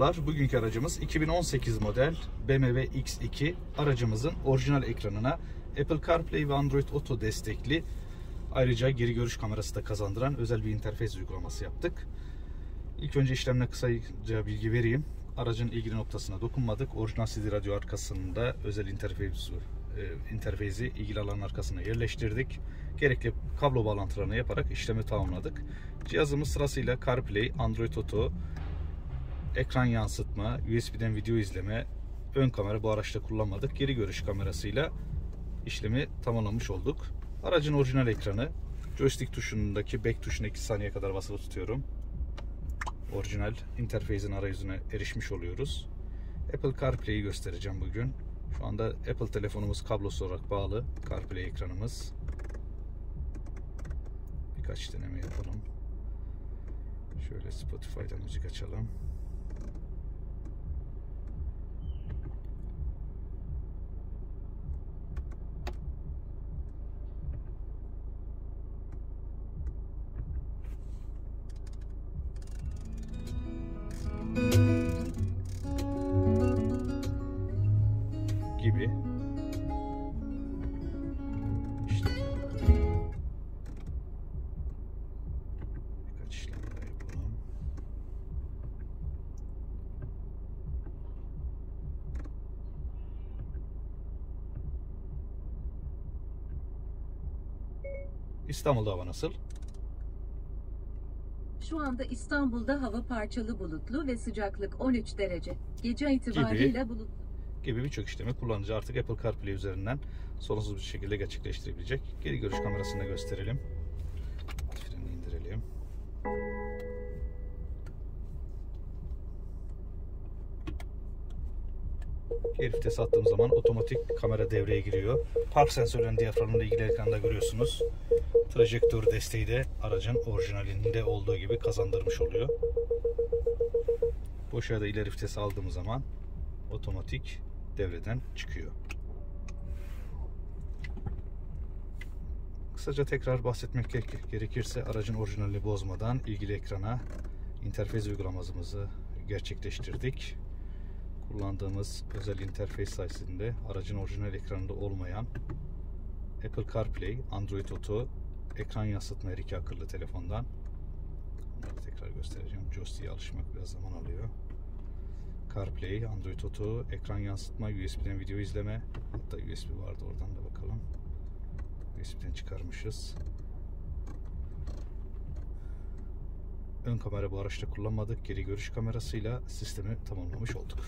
Merhabalar, bugünkü aracımız 2018 model BMW X2 aracımızın orijinal ekranına Apple CarPlay ve Android Auto destekli ayrıca geri görüş kamerası da kazandıran özel bir interfez uygulaması yaptık. İlk önce işlemle kısaca bilgi vereyim. Aracın ilgili noktasına dokunmadık. Orijinal CD radyo arkasında özel interfez, e, interfezi ilgili alanın arkasına yerleştirdik. Gerekli kablo bağlantılarını yaparak işlemi tamamladık. Cihazımız sırasıyla CarPlay, Android Auto, ekran yansıtma, USB'den video izleme, ön kamera bu araçta kullanmadık. Geri görüş kamerasıyla işlemi tamamlamış olduk. Aracın orijinal ekranı, joystick tuşundaki back tuşuna 2 saniye kadar basılı tutuyorum. Orijinal interfeyzin arayüzüne erişmiş oluyoruz. Apple CarPlay'i göstereceğim bugün. Şu anda Apple telefonumuz kablosuz olarak bağlı. CarPlay ekranımız. Birkaç deneme yapalım. Şöyle Spotify'dan müzik açalım. Gibi işte birkaç işlem daha yapalım. İstanbul'da hava nasıl? Şu anda İstanbul'da hava parçalı bulutlu ve sıcaklık 13 derece. Gece itibariyle bulutlu. Gibi birçok işlemi kullanıcı artık Apple CarPlay üzerinden sorunsuz bir şekilde gerçekleştirebilecek. Geri görüş kamerasını da gösterelim. Freni indirelim. Geri vites attığım zaman otomatik kamera devreye giriyor. Park sensörünün diyaframıyla ilgili ekranda görüyorsunuz. Trajektör desteği de aracın orijinalinde olduğu gibi kazandırmış oluyor. Boş yerde ileri vites aldığım zaman otomatik devreden çıkıyor. Kısaca tekrar bahsetmek gerekirse aracın orijinalini bozmadan ilgili ekrana interfez uygulamamızı gerçekleştirdik. Kullandığımız özel interfez sayesinde aracın orijinal ekranında olmayan Apple CarPlay, Android Auto, ekran yansıtma her iki akıllı telefondan. Bunları tekrar göstereceğim. Joystick'e alışmak biraz zaman alıyor. CarPlay, Android Auto, ekran yansıtma, USB'den video izleme. Hatta USB vardı oradan da bakalım. USB'den çıkarmışız. Ön kamera bu araçta kullanmadık. Geri görüş kamerasıyla sistemi tamamlamış olduk.